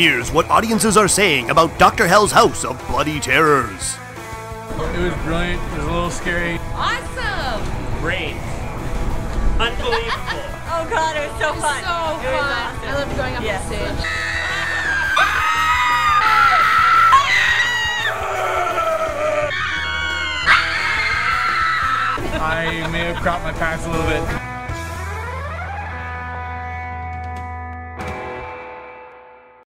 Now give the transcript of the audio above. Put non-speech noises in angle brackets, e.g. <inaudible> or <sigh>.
Here's what audiences are saying about Dr. Hell's House of Bloody Terrors. It was brilliant. It was a little scary. Awesome! Great. Unbelievable. <laughs> Oh god, it was so So fun. fun. Was awesome. I love going up Yes. on stage. I may have cropped my pants a little bit.